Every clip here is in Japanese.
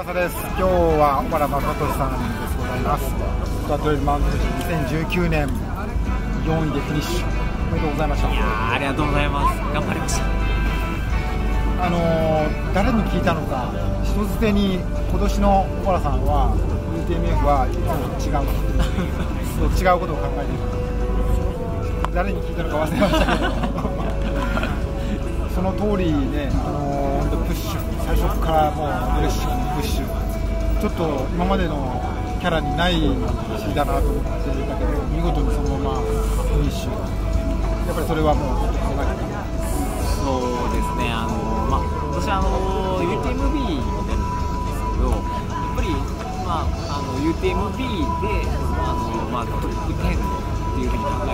翼です。今日は小原正俊さんですございます。スタートレールマウント2019年4位でフィニッシュ。おめでとうございました。いやありがとうございます。頑張りました。あのー、誰に聞いたのか、人づてに今年の小原さんは UTMF はいつも違う そう違うことを考えている。誰に聞いたのか忘れましたけど。その通りね、あのー、プッシュ、最初からもうドレッシング、プッシュ、ちょっと今までのキャラにない走りだなと思っていたけど、見事にそのままフィニッシュ、やっぱりそれはもうずっと考えてた。そうですね、あのまあ、私あの UTMB に出るんですけど、やっぱり、まあ、あの UTMB であの、まあ、トップ10っていうふうに考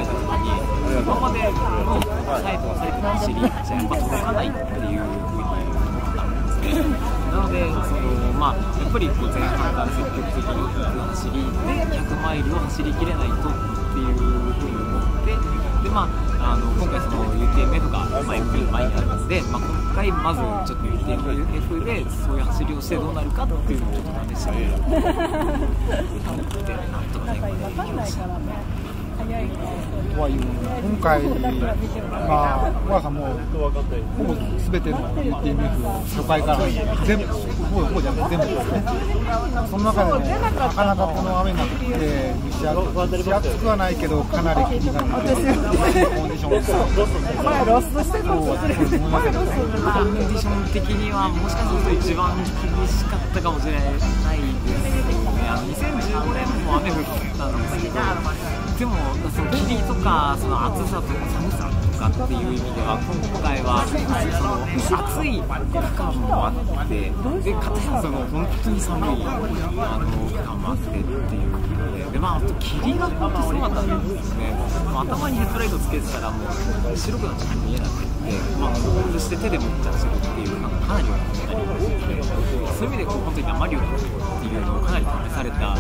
走りじゃやっぱ届かないっていうふうに思ったんですね。なので、そのまあ、やっぱりこう前半から積極的に行く走りで100マイルを走りきれないとっていうふうに思ってで、まあ、あの今回その UTMF が、まあ、MV の前にあるので、まあ、今回まずちょっと UTMF でそういう走りをしてどうなるかっていうのをちょっと試してみようと思ってなんとかねこれできました。とはいう今回、まあ、小川さんもほぼすべての UTMF を初回から全部、ほぼほぼじゃない、全部ですね、その中でね、なかなかこの雨が降って蒸し暑、蒸し暑くはないけど、かなり霧が出て、コンディションがロスしてたそうは思いますけど。コンディション的にはもしかすると一番厳しかったかもしれないですね。2015年も雨降ったんですけど、でもその霧とかその暑さとか寒さとかっていう意味では今回はその暑い区間もあってでかつその本当に寒いあの区間もあってっていうのででまあ霧が本当すごかったんですね。まあ頭にヘッドライトつけてたらもう白くなっちゃって見えなくて。まあ、そして手で持って走るっていうのがかなり大きくなりますのでそういう意味でこう本当に生力っていうのをかなり試された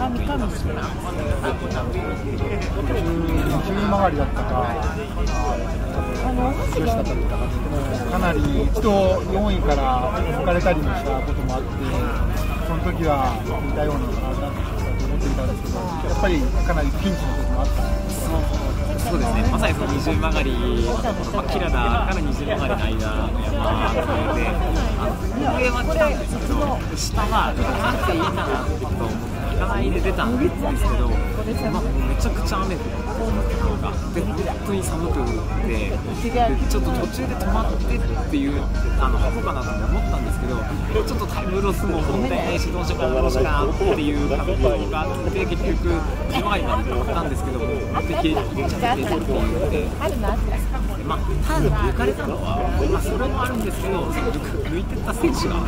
経験ができたのといいなと思います。急曲がりだったか、吉だったか、かなり一度4位から抜かれたりもしたこともあって、その時は似たような体だったと思っていたんですけど、やっぱりかなりピンチの時もあったんですそうですね、まさにその二重曲がり、まあ、キラダから二重曲がりの間の山それで、上は来たんですけど、下は行かなくていいかなってこと思って、行かないで出たんですけど、まあ、めちゃくちゃ雨降ってなんかで本当に寒くてで、ちょっと途中で止まってっていう、あの運ぶかなと思ったんですけど、ちょっとタイムロスももったいないし、どうしようかな、どうしようかなっていう覚悟があって、結局、二重曲がりまで行ったんですけども、敵行っちゃってっていうので。まあ、ただ抜かれたのは、まあ、それもあるんですけど、抜いてった選手が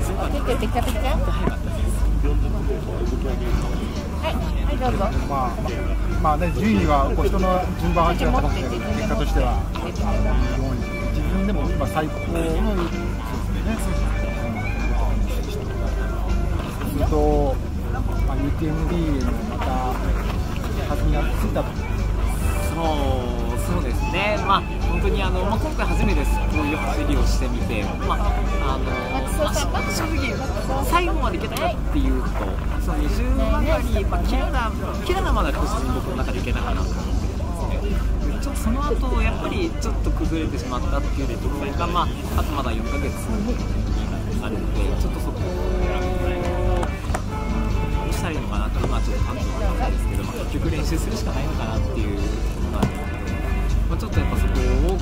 すごかったです。まあ、まあね、順位はこう人の順番は違ったかもしれないけど、結果としては4位、自分でも今最高のそうですね。そうすると、まあ、UTMB のまた弾みがついたと。そうそうですね、まあ、本当にあの、まあ、今回初めてこういう走りをしてみて、まああのまあ、正直、最後までいけたかっていうと、その20曲がり、まあ、キラナキラナまでは確実に僕の中でいけたかなと思ってますね。ちょっとその後やっぱりちょっと崩れてしまったっていうところが、まあ、あとまだ4ヶ月にあるので、ちょっとそこをしたらいいのかなっていうのはちょっと感じたんですけど、まあ、結局練習するしかない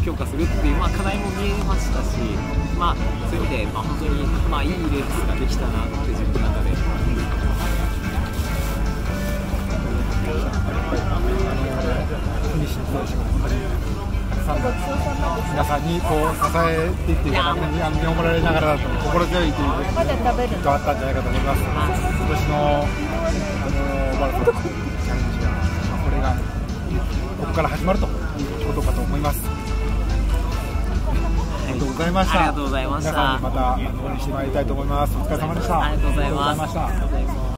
強化するっていう、まあ、課題も見えましたし、まあ、そういう意味で、まあ、本当に、まあ、いいレースができたなって自分の中で思ってフィニッシュの選手が本当にたくさんの皆さんにこう支えていっていただくに見守られながら心強いということがあったんじゃないかと思います。今年のあのマラソンチャレンジは、まあ、これがここから始まるということかと思います。ありがとうございました。ありがとうございました皆さんにまた応援してまいりたいと思います。お疲れ様でした。ありがとうございますありがとうございました。